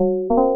you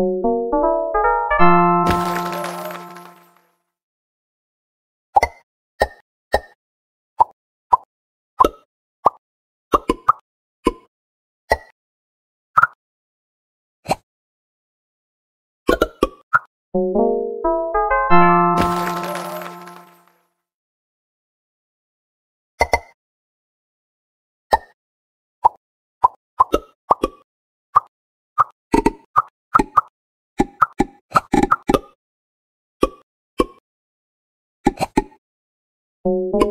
you you